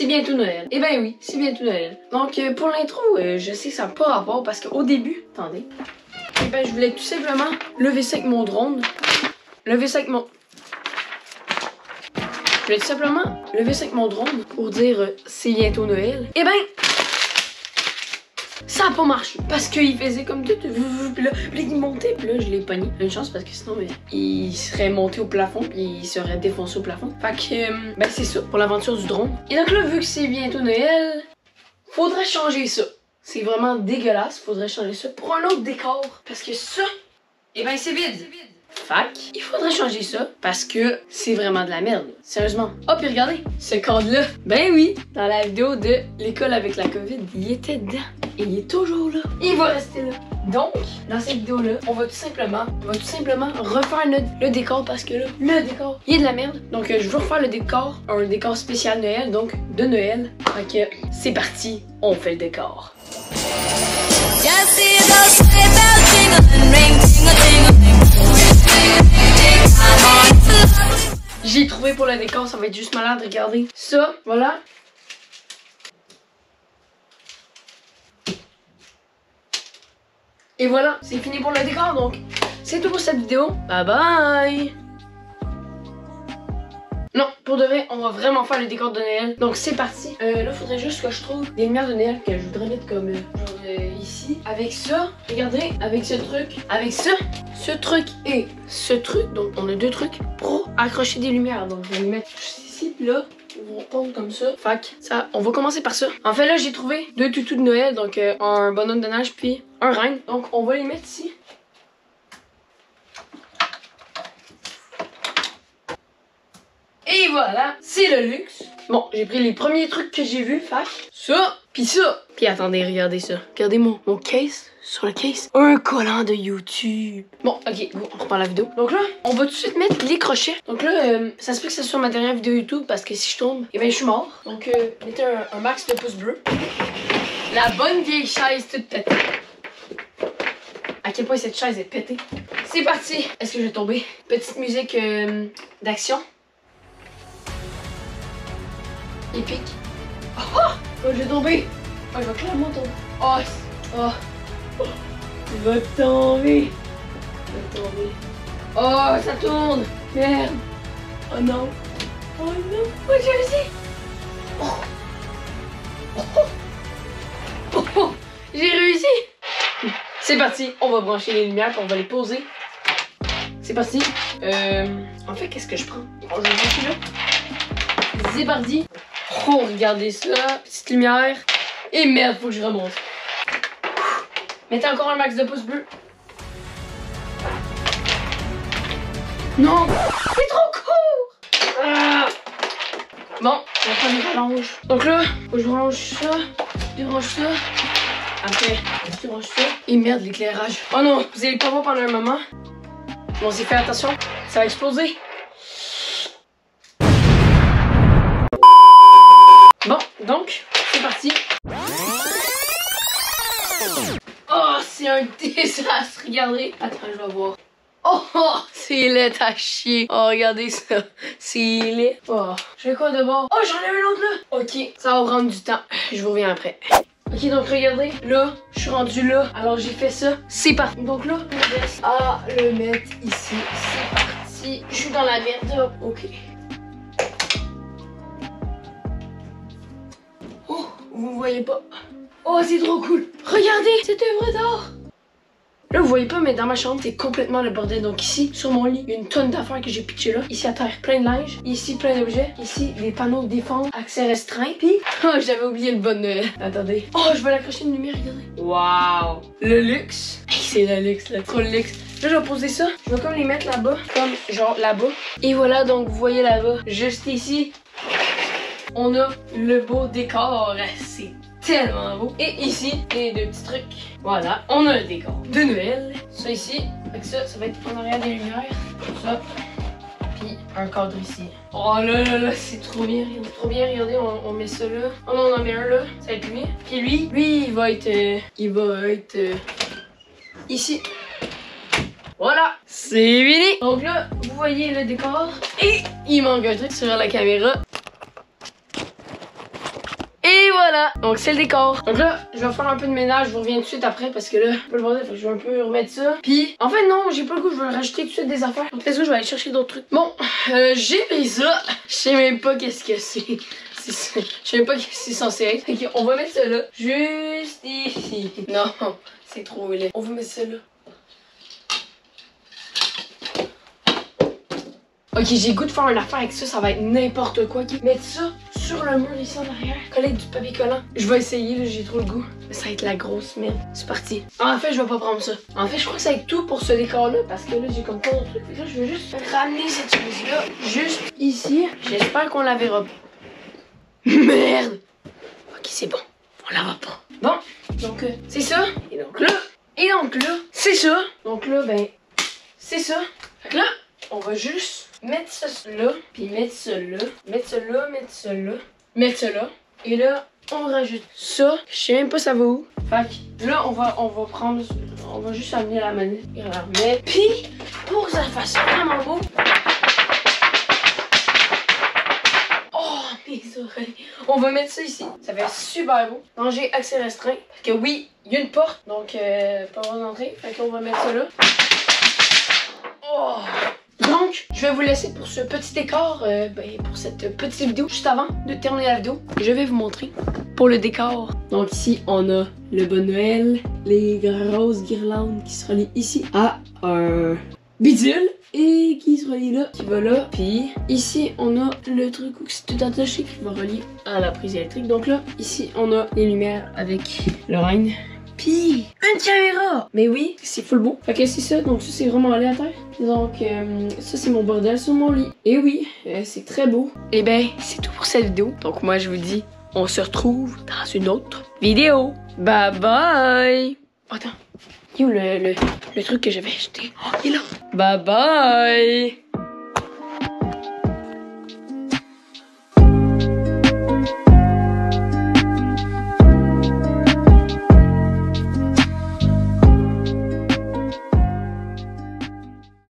c'est bientôt Noël. Eh ben oui, c'est bientôt Noël. Donc euh, pour l'intro, euh, je sais que ça n'a pas rapport parce qu'au début, attendez. Eh ben je voulais tout simplement lever ça avec mon drone. Lever ça avec mon... Je voulais tout simplement lever ça avec mon drone pour dire euh, c'est bientôt Noël. Eh ben, ça a pas marché parce qu'il faisait comme tout, il montait, puis là je l'ai pogné. Une chance parce que sinon il serait monté au plafond, puis il serait défoncé au plafond. Fait que, euh, ben c'est ça pour l'aventure du drone. Et donc là, vu que c'est bientôt Noël, faudrait changer ça. C'est vraiment dégueulasse, faudrait changer ça pour un autre décor. Parce que ça, eh ben c'est vide. Fac, il faudrait changer ça parce que c'est vraiment de la merde. Sérieusement. Oh, puis regardez, ce cadre-là. Ben oui, dans la vidéo de l'école avec la COVID, il était dedans. Et il est toujours là. Il va rester là. Donc, dans cette vidéo-là, on va tout simplement, on va tout simplement refaire le, décor parce que là, le décor, il est de la merde. Donc, euh, je veux refaire le décor, un décor spécial Noël, donc de Noël. Que c'est parti, on fait le décor. J'ai trouvé pour le décor, ça va être juste malade, regardez. Ça, voilà. Et voilà, c'est fini pour le décor, donc c'est tout pour cette vidéo. Bye bye non, pour de vrai, on va vraiment faire le décor de Noël. Donc c'est parti. Euh, là, faudrait juste que je trouve des lumières de Noël que je voudrais mettre comme euh, genre euh, ici. Avec ça, regardez, avec ce truc, avec ça, ce truc et ce truc. Donc on a deux trucs pour accrocher des lumières. Donc je vais les mettre ici, là. On comme ça. Fac, ça, on va commencer par ça. En fait, là, j'ai trouvé deux toutous de Noël. Donc, euh, un bonhomme de neige puis un reine. Donc, on va les mettre ici. Et voilà, c'est le luxe. Bon, j'ai pris les premiers trucs que j'ai vus, fac. Ça, puis ça. Puis attendez, regardez ça. Regardez mon, mon case. Sur le case, un collant de YouTube. Bon, ok, go, on reprend la vidéo. Donc là, on va tout de suite mettre les crochets. Donc là, euh, ça se peut que ce soit ma dernière vidéo YouTube parce que si je tombe, eh ben je suis mort. Donc, euh, mettez un, un max de pouces bleus. La bonne vieille chaise toute pétée. À quel point cette chaise est pétée. C'est parti. Est-ce que je vais tomber? Petite musique euh, d'action. Épique. Oh, oh, je vais tomber. Oh, il va clairement tomber. Oh, oh. oh. Il va tomber. Il va tomber. Oh, ça tourne. Merde. Oh non. Oh non. Oh, j'ai réussi. Oh. Oh. Oh, oh. J'ai réussi. C'est parti. On va brancher les lumières on va les poser. C'est parti. Euh, en fait, qu'est-ce que je prends? Oh, je vais là. Zébardi. Oh, regardez ça. Petite lumière. Et merde, faut que je remonte. Mettez encore un max de pouces bleus. Non, c'est trop court. Ah. Bon, on va prendre les rallonges. Donc là, faut que je range ça, je ça. Après, je range ça. Et merde, l'éclairage. Oh non, vous allez pas voir pendant un moment? Bon, c'est fait attention, ça va exploser. Bon, donc, c'est parti. Oh, c'est un désastre, regardez. Attends, je vais voir. Oh, c'est laid à chier. Oh, regardez ça. C'est laid. Oh, je fais quoi d'abord? Oh, j'en ai un autre là. Ok, ça va prendre du temps. Je vous reviens après. Ok, donc regardez, là, je suis rendu là. Alors j'ai fait ça. C'est parti. Donc là, on reste à le mettre ici. C'est parti. Je suis dans la merde. Ok. Vous voyez pas. Oh, c'est trop cool. Regardez cette œuvre d'art. Là, vous voyez pas, mais dans ma chambre, c'est complètement le bordel. Donc ici, sur mon lit, il y a une tonne d'affaires que j'ai pitché là. Ici, à terre, plein de linge. Ici, plein d'objets. Ici, les panneaux de défense, accès restreint. Puis, oh, j'avais oublié le bon Noël. Attendez. Oh, je vais l'accrocher une lumière, regardez. Waouh. Le luxe. Hey, c'est le luxe, là. Trop le luxe. Là, je vais poser ça. Je vais comme les mettre là-bas. Comme, genre, là-bas. Et voilà, donc, vous voyez là-bas. Juste ici, on a le beau décor. C'est tellement beau. Et ici, les deux petits trucs. Voilà, on a le décor de Noël. Ça ici, avec ça, ça va être en arrière des lumières. Ça. Puis un cadre ici. Oh là là là, c'est trop bien, regardez. Trop bien, regardez, on, met ça là. Oh non, on en met un là, ça va être lui. Puis lui, lui, il va être... euh, il va être... euh, ici. Voilà, c'est fini. Donc là, vous voyez le décor. Et il manque un truc sur la caméra. Voilà. Donc c'est le décor. Donc là, je vais faire un peu de ménage. Je vous reviens tout de suite après parce que là, le bordel, que je vais un peu remettre ça. Puis, en fait, non, j'ai pas le goût. Je vais rajouter tout de suite des affaires. Donc, est-ce que je vais aller chercher d'autres trucs? Bon, euh, j'ai pris ça. Je sais même pas qu'est-ce que c'est. Je sais même pas que c'est censé être. Fait on va mettre ça là. Juste ici. Non, c'est trop laid. On va mettre ça là. Ok, j'ai goût de faire une affaire avec ça, ça va être n'importe quoi. Mettre ça sur le mur ici en arrière, coller du papier collant. Je vais essayer, j'ai trop le goût. Ça va être la grosse merde. C'est parti. En fait, je vais pas prendre ça. En fait, je crois que ça va être tout pour ce décor-là, parce que là, j'ai comme pas d'autres trucs. Là, je vais juste ramener cette chose-là, juste ici. J'espère qu'on la verra pas. Merde! Ok, c'est bon. On la voit pas. Bon, donc, euh, c'est ça. Et donc là, et donc là, c'est ça. Donc là, ben, c'est ça. Fait que là, on va juste mettre ça là, puis mettre ça là, mettre ça là, mettre ça là, mettre ça là. Et là, on rajoute ça. Je sais même pas ça va où. Fait que là, on va, on va prendre, on va juste amener la manette et la remettre. Puis, pour que ça fasse vraiment beau, Oh, mes oreilles. On va mettre ça ici. Ça fait super beau. Danger accès restreint. Parce que oui, il y a une porte. Donc, euh, pas droit d'entrer. Fait qu'on va mettre ça là. Oh. Donc, je vais vous laisser pour ce petit décor, euh, ben, pour cette petite vidéo, juste avant de terminer la vidéo. Je vais vous montrer pour le décor. Donc ici, on a le Bon Noël, les grosses guirlandes qui se relient ici à un bidule et qui se relie là, qui va là. Puis ici, on a le truc où c'est tout attaché qui va relier à la prise électrique. Donc là, ici, on a les lumières avec le règne. Puis une caméra! Mais oui, c'est full beau. Fait que c'est ça, donc ça c'est vraiment aléatoire. Donc euh, ça c'est mon bordel sur mon lit. Et oui, euh, c'est très beau. Et ben, c'est tout pour cette vidéo. Donc moi je vous dis, on se retrouve dans une autre vidéo. Bye bye! Attends, il est où le, le, le truc que j'avais acheté? Oh, il est là! Bye bye!